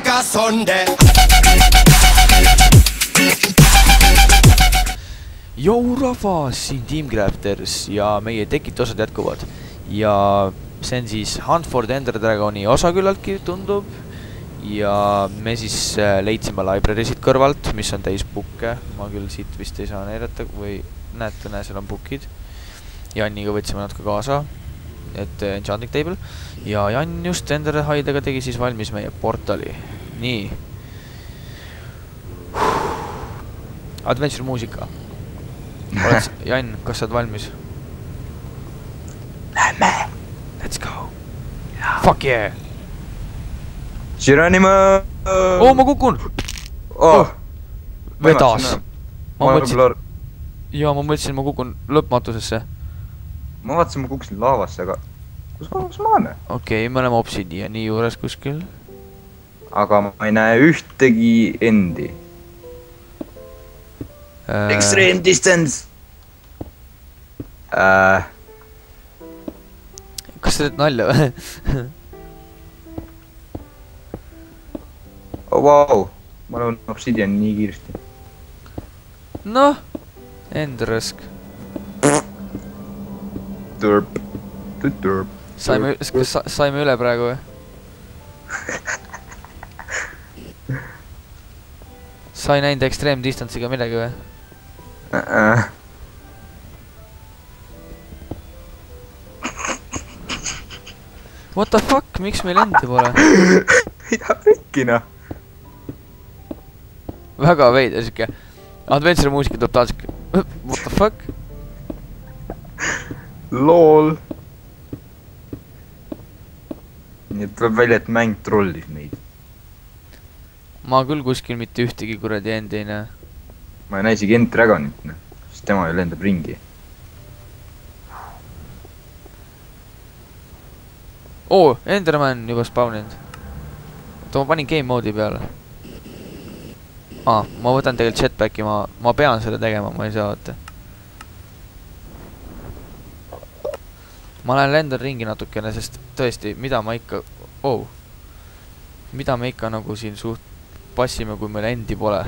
mega sonde. Jou rahvas, siin Team Crafters ja meie tekitused jätkuvad ja see on siis Hunt for the Ender Dragoni osa küllaltki tundub ja me siis äh, leidsime library siit kõrvalt, mis on täis bukke, ma küll siit vist ei saa näidata või näete, näe, seal on bookid. Janniga võtsime natuke kaasa, et äh, enchanting table ja Jan just Ender Haidega tegi siis valmis meie portali, nii. Adventure muusika oled sa, Jan, kas sa oled valmis? Lähme. Let's go. Fuck yeah. Geronimo. oo, ma kukun. oh. vedas. ma mõtlesin, jaa, ma mõtlesin, ma kukun lõpmatusesse. Ma vaatasin, ma kukkusin laavasse, aga kus kohas ma olen? okei okay,, me oleme obsidiani juures kuskil. aga ma ei näe ühtegi endi. Äh, Extreme distance äh,. kas sa teed nalja või? oh vau, ma olen obsidiani nii kiiresti. noh, enda rõsk. Turp, turp. saime, kas sa, saime üle praegu või? sa ei näinud Extreme Distance'iga midagi või? Äh, What the fuck, miks meil endi pole? mida pekki noh. väga veider siuke. Adventure muusika tuleb taas. What the fuck? lool. nii et tuleb välja, et mäng trollis meid. ma küll kuskil mitte ühtegi kuradi endi ei näe. ma ei näe isegi Ent Dragonit, noh, sest tema ju lendab ringi. oo, Enderman juba spawninud. oota, ma panin game mode'i peale. aa, ma võtan tegelikult jetpacki, ma, ma pean seda tegema, ma ei saa vaata. Ma lähen lendan ringi natukene, sest tõesti, mida ma ikka, oo. mida me ikka nagu siin suht passime, kui meil endi pole.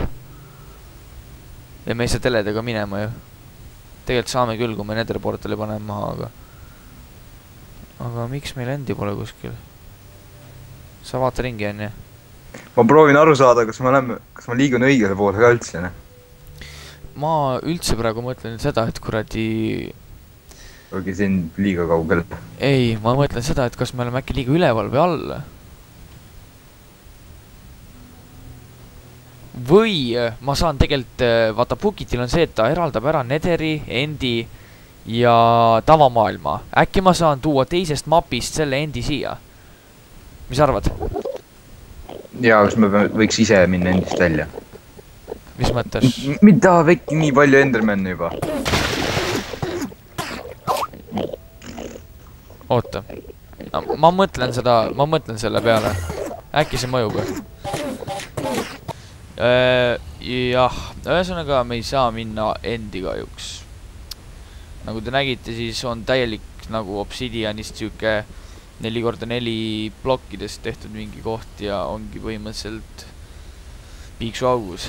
ja me ei saa teledega minema ju. tegelikult saame küll, kui me netherportali paneme maha, aga aga miks meil endi pole kuskil? sa vaata ringi, onju. ma proovin aru saada, kas me oleme, kas ma liigun õigele poole ka üldse, noh. ma üldse praegu mõtlen seda, et kuradi, see on liiga kaugel. ei, ma mõtlen seda, et kas me oleme äkki liiga üleval või all. või äh, ma saan tegelikult, vaata Pukitil on see, et ta eraldab ära Netheri, Endi ja tavamaailma. äkki ma saan tuua teisest mapist selle Endi siia? mis arvad, ja kas me võiks ise minna endist välja? mis mõttes? mida vekki nii palju Enderman'e juba? oota, ma mõtlen seda, ma mõtlen selle peale, äkki see mõjub või? jah, ühesõnaga me ei saa minna endi kahjuks. nagu te nägite, siis on täielik nagu obsidianist sihuke neli korda neli plokkidest tehtud mingi koht ja ongi põhimõtteliselt piiksuaugus.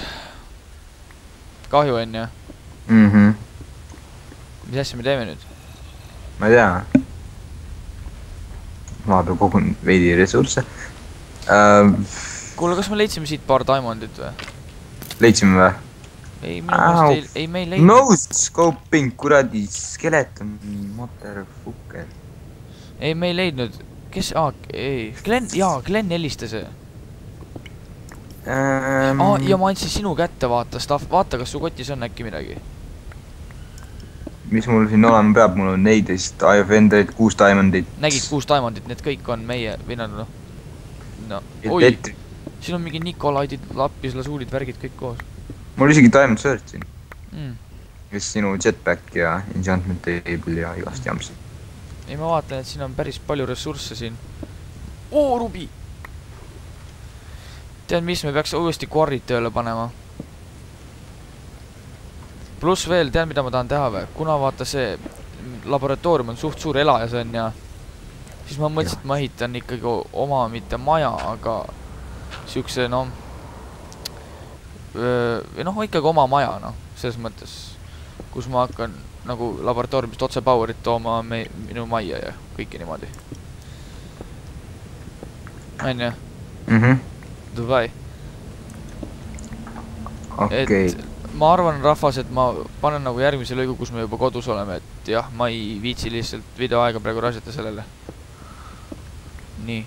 kahju on ju, mhmh, mis asja me teeme nüüd? ma ei tea. Ma pean kogun veidi ressursse uh,. kuule, kas me leidsime siit paar diamondit või? leidsime või? ei, minu meelest ei, ei me ei leidnud. no scoping, kuradi skeleton, motherfucker. ei, me ei leidnud, kes, aa, ei, Glen, jaa, Glen helistas. Um, aa, ja ma andsin sinu kätte, vaata, stuff, vaata, kas su kotis on äkki midagi. Mis mul siin olema peab, mul on neliteist IFN-deid, kuus diamondit. nägid kuus diamondit, need kõik on meie, või no, noh, no, oi, oi. siin on mingi Nikolaidid, lapislasuulid, värgid kõik koos mul isegi diamond sword siin, mm.. kes sinu jetpack ja enchantment table ja igast jamps. ei, ma vaatan, et siin on päris palju ressursse siin. oo, rubi. tead mis, me peaks uuesti quarry'd tööle panema. Pluss veel, tead, mida ma tahan teha või? kuna vaata see laboratoorium on suht suur elajas on ja siis ma mõtlesin, et ma ehitan ikkagi oma mitte maja, aga siukse noh, või noh, ikkagi oma maja noh, selles mõttes, kus ma hakkan nagu laboratooriumist otse power'it tooma me, minu majja ja kõike niimoodi. onju, mhmh, Dubai, okei et. Ma arvan, rahvas, et ma panen nagu järgmise lõigu, kus me juba kodus oleme, et jah, ma ei viitsi lihtsalt videoaega praegu raisata sellele. nii,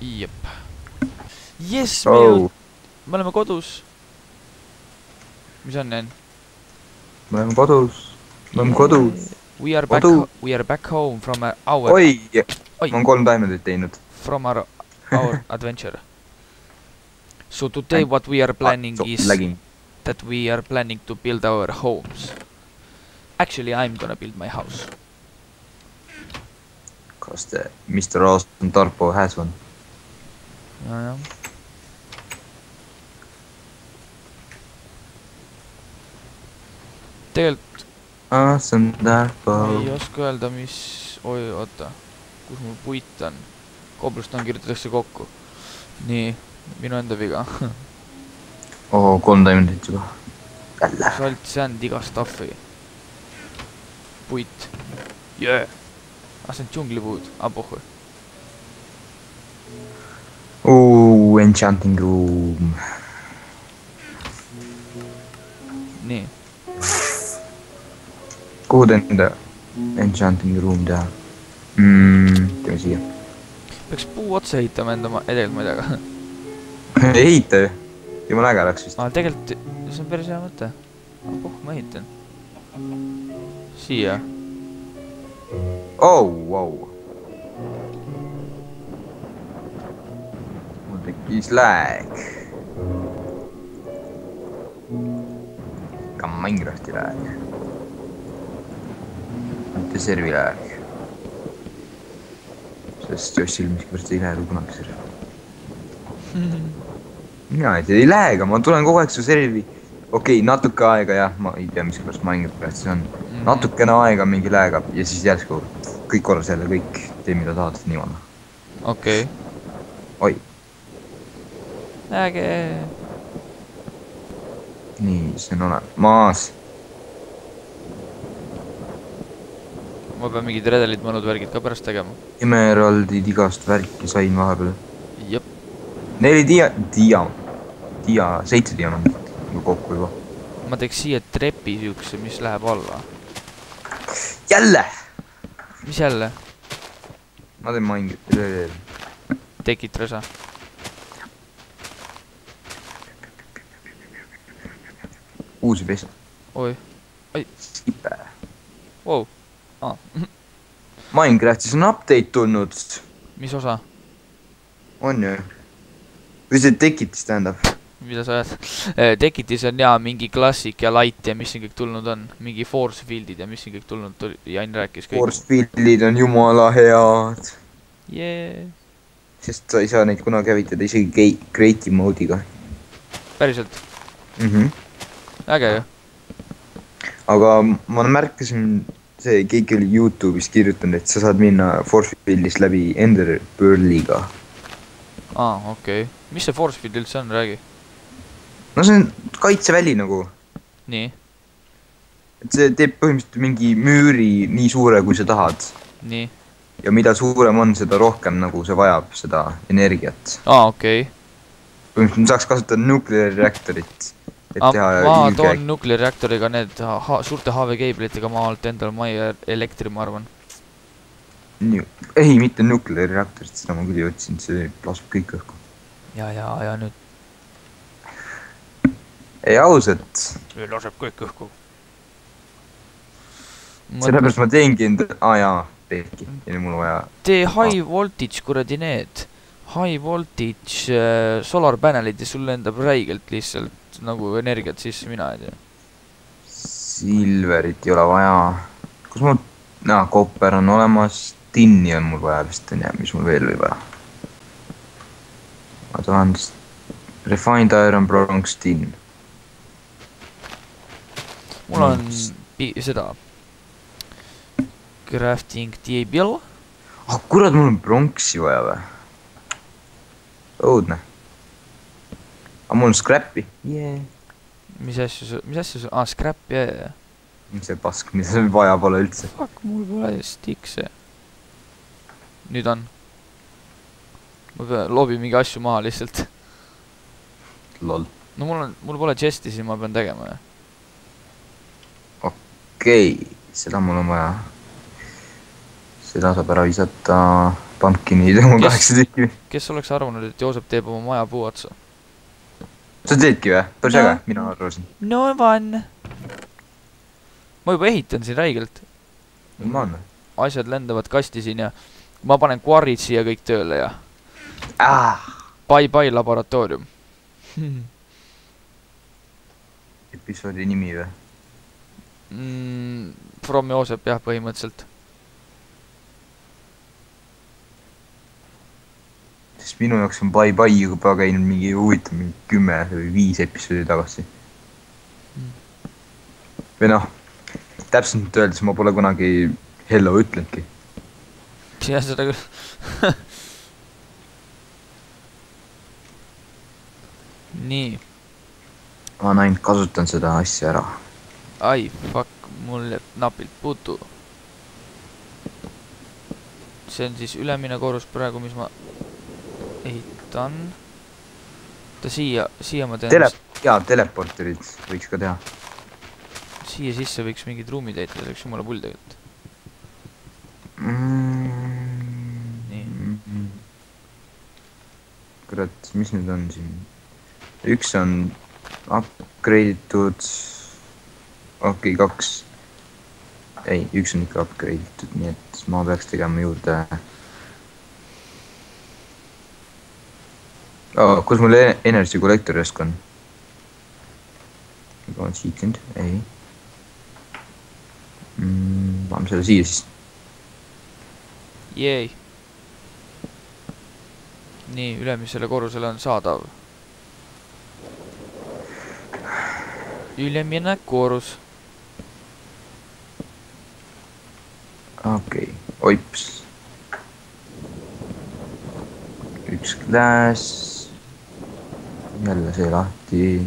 jep. jess, me oh jõud-, me oleme kodus. mis on, Nen? me oleme kodus, me oleme kodus. We are back we are back home from our, oi, Oi. ma olen kolm diamondit teinud. from our, our adventure. So today what we are planning is Lägin. That we are planning to build our homes. Actually, I'm gonna build my house. kas te, Mr Austin Tarpo has one? nojah. tegelikult Awesome Tarpo. ei oska öelda, mis, oi oota, kus mul puit on. Cobblestone kirjutatakse kokku. nii, minu enda viga. oo, kolm diamondit juba. jälle. salt, sand, iga stuff'i. puit. jõe. ah, see on džunglipuud, ah pohhu. oo, enchanting room. nii, kuhu te enda enchanting room teha mm,? teeme siia. peaks puu otsa ehitama enda tegelikult ma ei tea, aga ehita ju. Jumala äge oleks vist. aa, tegelikult see on päris hea mõte. pohh, ma ehitan. siia. oh, vau. mul tekkis lag. ka Minecrafti lag. mitte servi lag. sest Jossil miskipärast ei lähe kunagi servi. mina ei tea, ei lähe, aga ma tulen kogu aeg su servi. okei okay,, natuke aega jah, ma ei tea, miskipärast Minecraftis on. natukene aega mingi läägab ja siis järsku kõik korras jälle kõik, tee mida tahad, niimoodi. okei oi, okay.. äge. nii, see on olemas. ma pean mingid redelid, mõnud värgid ka pärast tegema. Emeraldid igast värki sain vahepeal. jep, neli dia-, dia-, dia-, seitse diamandit juba kokku juba. ma teeks siia trepi siukse, mis läheb alla. jälle, mis jälle? ma teen Minecrafti, tekid resa. uusi pesa, oi, sipe. vau, aa, Minecraftis on update tulnud, mis osa, on ju? või see tekitis tähendab? Mida sa ajad? tekitis on jaa mingi klassik ja light ja mis siin kõik tulnud on, mingi force field'id ja mis siin kõik tulnud tuli, Jan rääkis kõik. Force field'id on jumala head, Yeah. sest sa ei saa neid kunagi hävitada isegi creative mode'iga päriselt, mm. -hmm. äge ju. aga ma märkasin, see keegi oli Youtube'is kirjutanud, et sa saad minna Force Field'ist läbi Ender Pearl'iga. aa, okei okay.. mis see force field üldse on, räägi. No see on kaitseväli nagu, nii, et see teeb põhimõtteliselt mingi müüri nii suure, kui sa tahad. nii, ja mida suurem on, seda rohkem nagu see vajab seda energiat. aa, okei okay.. põhimõtteliselt saaks kasutada nuclear reactorit, et ma toon hiilgeäkki. nukleerireaktoriga need ha suurte HV keeblitega maa alt endale majja elektri, ma arvan. ei, mitte nuclear reactorit, seda ma küll ei otsinud, see laseb kõik õhku. ja, ja, ja nüüd ei ausalt, laseb kõik õhku. sellepärast ma teengi enda, aa jaa, tehki ja nüüd mul on vaja tee high voltage kuradi need, high voltage äh, solar panel'id ja sul lendab räigelt lihtsalt nagu energiat sisse, mina ei tea. Silverit ei ole vaja. kus mul, aa, kopper on olemas, tinni on mul vaja vist onju, mis mul veel oli vaja? ma tahan refined iron bronze tin. Mul on seda crafting table, ah kurat, mul on pronksi vaja või? õudne. aga mul on scrap'i yeah.. mis asju sa, mis asju sa, aa, scrap, jaa, jaa, jaa. mis see pask, mida sul vaja pole üldse. Fuck, mul pole stickse. nüüd on. ma pean, loobin mingi asju maha lihtsalt. lol. no mul on, mul pole chest'i, siis ma pean tegema, jah. Okei okay., seda mul on vaja. seda saab ära visata. pumpkin'id on Kes- kaheksa tükki. kes oleks arvanud, et Joosep teeb oma maja puu otsa? sa teedki või? päris No. äge, mina arvasin. no on. ma juba ehitan siin räigelt. asjad lendavad kasti siin ja ma panen kvarrid siia kõik tööle ja Ah, bye bye laboratoorium. episoodi nimi või? mm,. From Joosep jah, põhimõtteliselt. sest minu jaoks on Bye Bye juba käinud mingi huvitav, mingi kümme või viis episoodi tagasi Mm.. või noh, täpselt öeldes ma pole kunagi hello ütlenudki. jah, seda küll. nii, ma ainult kasutanud seda asja ära. ai, fuck, mul jääb napilt puudu. see on siis ülemine korrus praegu, mis ma ehitan. ta siia, siia ma teen Tele, jaa, teleporterid võiks ka teha. siia sisse võiks mingid ruumid ehitada, see oleks jumala pull tegelikult. Nii. Mm. kurat, mis nüüd on siin? üks on upgrade itud, okei okay,, kaks, ei, üks on ikka upgrade itud, nii et ma peaks tegema juurde oh,. kus mul e- energy collector järsku on? on seekend, ei mm,. paneme selle siia siis. Jeei. nii, ülemisele korrusele on saadav. ülemine korrus. Okei okay., oips. üks klaas. jälle see lahti.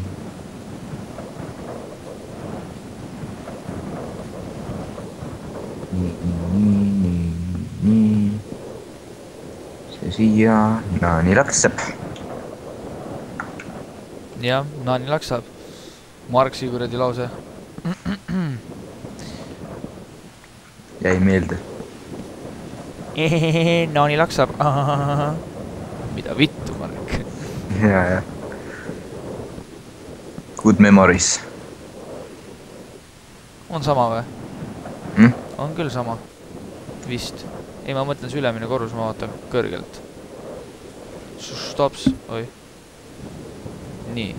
nii, nii, nii, nii. see siia, nii laksab. jah, Naani laksab. Marxi kuradi lause. Jäi meelde. Naani laksab. mida vittu, Marek. ja, ja. Good memories on sama või? mm?. on küll sama. vist. ei, ma mõtlen see ülemine korrus, ma vaatan kõrgelt. Stops, oi. nii,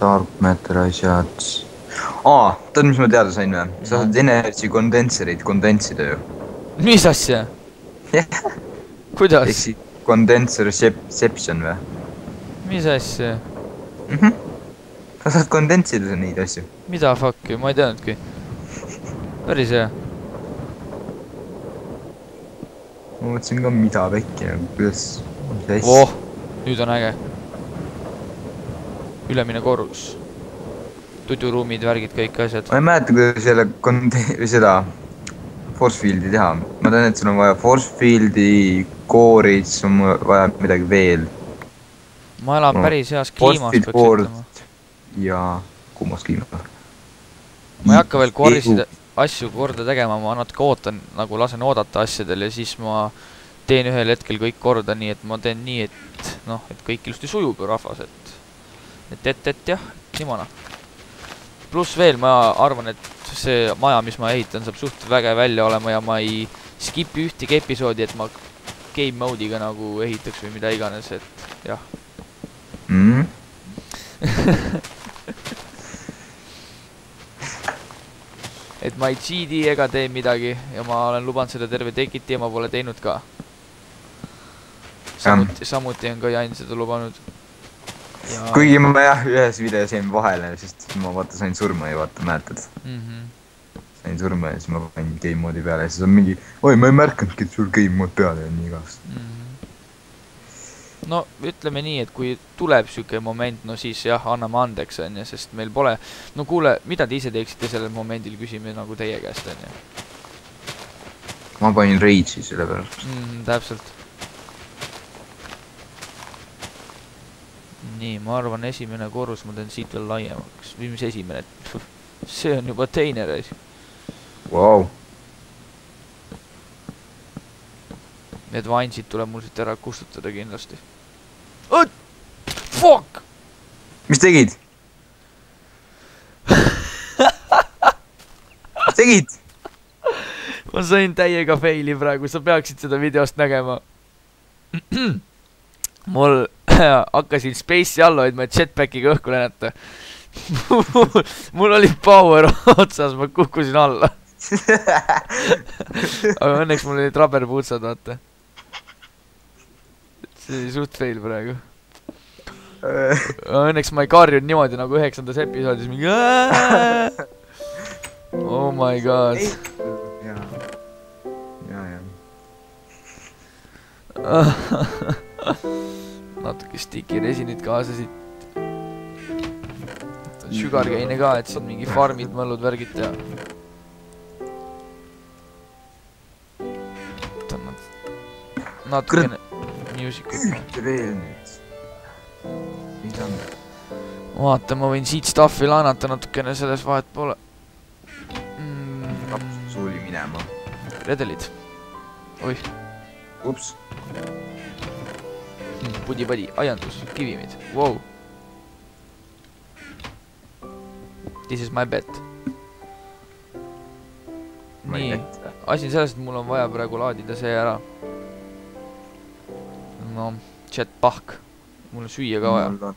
Dark matter asjad. aa, tead, mis ma teada sain või? sa saad energy kondensereid kondensida ju. mis asja? jah, ehk kuidas, siis kondenser seption või mis asja, mm? -hmm. sa saad kondensida neid asju. mida fuck'i, ma ei teadnudki. päris hea. ma mõtlesin ka, mida pekki nagu, kuidas, mis asja voh, nüüd on äge. ülemine korrus. tuduruumid, värgid, kõik asjad. ma ei mäleta, kuidas selle või seda force field'i teha. ma tean, et sul on vaja force field'i, core'id, sul on vaja midagi veel ma elan No, päris heas kliimas, peaks ütlema. ja kuumas kliima. ma ei hakka veel korrisida asju korda tegema, ma natuke ootan, nagu lasen oodata asjadel ja siis ma teen ühel hetkel kõik korda, nii et ma teen nii, et noh, et kõik ilusti sujub ju rahvas, et et, et, et jah, niimoodi. Pluss veel ma arvan, et see maja, mis ma ehitan, saab suht vägev välja olema ja ma ei skip'i ühtegi episoodi, et ma game mode'iga nagu ehitaks või mida iganes, et jah. mm.. et ma ei cheat'i ega tee midagi ja ma olen lubanud seda terve tekiti ja ma pole teinud ka. samuti, samuti on ka Jan seda lubanud. Kuigi ma jah, ühes videos jäin vahele, sest ma vaata sain surma ja vaata, mäletad? mm. -hmm. sain surma ja siis ma panin game mode'i peale ja siis on mingi, oi, ma ei märkanudki, et sul game mode peal on igavesti. Mm -hmm. no ütleme nii, et kui tuleb siuke moment, no siis jah, anname andeks, onju, sest meil pole, no kuule, mida te ise teeksite sellel momendil, küsime nagu teie käest, onju. ma panin rage'i selle pärast. mm,. täpselt. nii, ma arvan, esimene korrus ma teen siit veel laiemaks või mis esimene, see on juba teine reis. Vau, Need vainsid tuleb mul siit ära kustutada kindlasti. Fuck! mis tegid? mis tegid? ma sain täiega faili praegu, sa peaksid seda videost nägema. mul hakkasin space'i all hoidma, et jetpackiga õhku lennata. mul oli power otsas, ma kukkusin alla. aga õnneks mul olid rubberpuutsad, vaata. see oli suht fail praegu. õnneks ma ei karjunud niimoodi nagu üheksandas episoodis mingi. Oh my god. ja, ja, ja. Natuke sticky resinit kaasa siit. Sugarcane'i ka, et siin mingi farmid, mõllud, värgid teha. võtan nad natukene music ut. ühte veel nüüd. on? vaata, ma võin siit stuff'i laenata natukene, selles vahet pole mm,. suuli minema. redelid. oih, ups, pudi-padi, aiandus, kivimid, vau. This is my bet. nii, asi on selles, et mul on vaja praegu laadida see ära. no, jetpack, mul on süüa ka vaja,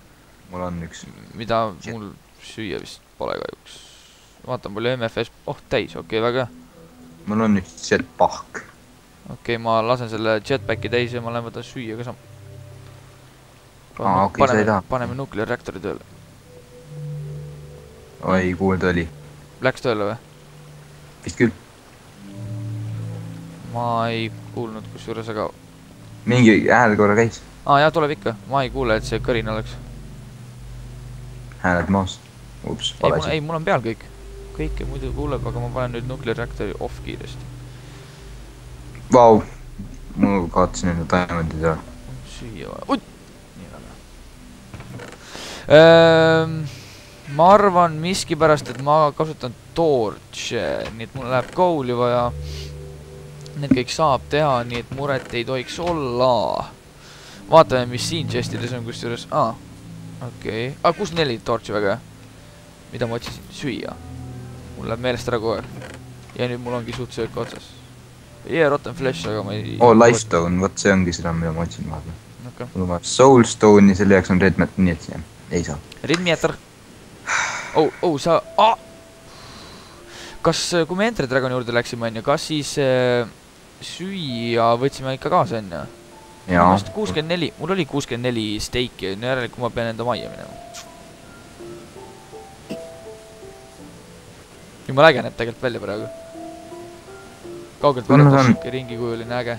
mul on üks. mida Jet- mul süüa vist pole kahjuks. vaatan, palju MFS, oh täis, okei okay,, väga hea. mul on üks jetpack. okei okay,, ma lasen selle jetpacki täis ja ma lähen võtan süüa ka sama. Aa, okei, sa ei taha. paneme nuklearreaktori tööle. oi, kuulda oli. Läks tööle või? vist küll. ma ei kuulnud kusjuures, aga mingi hääl korra käis. aa ah, jaa, tuleb ikka, ma ei kuule, et see kõrin oleks. hääled maas. ups, ei, mul, valesid. ei, mul on peal kõik. kõike muidu kuuleb, aga ma panen nüüd nuklearreaktori off kiiresti. Vau, ma kaotasin enda diamondid ära. süüa vaja, ehm,. Ma arvan miskipärast, et ma kasutan torch'e, nii et mul läheb goal'i vaja. Need kõik saab teha, nii et muret ei tohiks olla. vaatame, mis siin chest'ides on kusjuures, aa, okei okay., aa kuuskümmend neli torch'i, väga hea. mida ma otsisin, süüa. mul läheb meelest ära kogu aeg. ja nüüd mul ongi suht söök otsas. jee, rotten flesh, aga ma ei. oo, Lifestone, vot see ongi seda, mida ma otsin vahepeal. okei, mul on vaja Soulstone'i, selle jaoks on Redmat, nii et jah, ei saa. Ritmieeter. oh, oh sa ah!, kas, kui me Enter Dragoni juurde läksime, onju, kas siis äh, süüa võtsime ikka kaasa, onju? jaa, kuuskümmend neli, mul oli kuuskümmend neli steiki, no järelikult ma pean enda majja minema. jumala äge näeb tegelikult välja praegu. kaugelt vaadates siuke ringikujuline äge.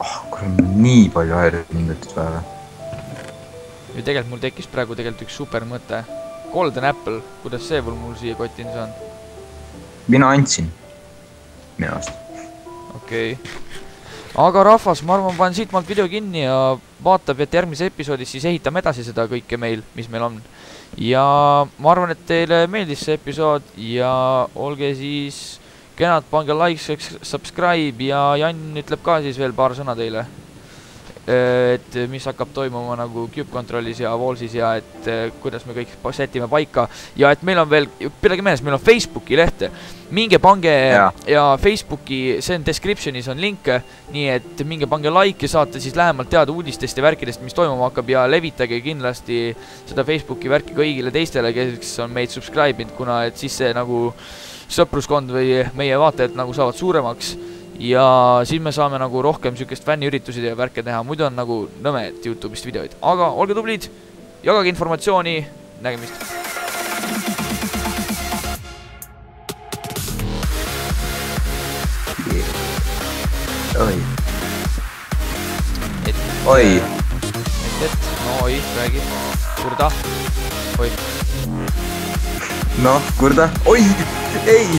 oh kurat, mul on nii palju häiringut vaja. Ja tegelikult mul tekkis praegu tegelikult üks super mõte. Golden Apple, kuidas see mul mul siia kotti on saanud? mina andsin. minu arust. okei okay.. aga rahvas, ma arvan, panen siitmaalt video kinni ja vaatab, et järgmises episoodis siis ehitame edasi seda kõike meil, mis meil on. ja ma arvan, et teile meeldis see episood ja olge siis kenad, pange like, subscribe ja Jan ütleb ka siis veel paar sõna teile. Et mis hakkab toimuma nagu Cube Controlis ja Wallsis ja et eh, kuidas me kõik sätime paika ja et meil on veel, pidage meeles, meil on Facebooki leht. minge pange Jaa. ja Facebooki, see on description'is on link, nii et minge pange like ja saate siis lähemalt teada uudistest ja värkidest, mis toimuma hakkab ja levitage kindlasti seda Facebooki värki kõigile teistele, kes on meid subscribe inud, kuna et siis see nagu sõpruskond või meie vaatajad nagu saavad suuremaks ja siis me saame nagu rohkem siukest fänniüritusi ja värke teha, muidu on nagu nõme, et Youtube'ist videoid, aga olge tublid, jagage informatsiooni, nägemist. oi, et oi, et, et, no oi, räägi, kurda, oi, noh, kurda, oi, ei,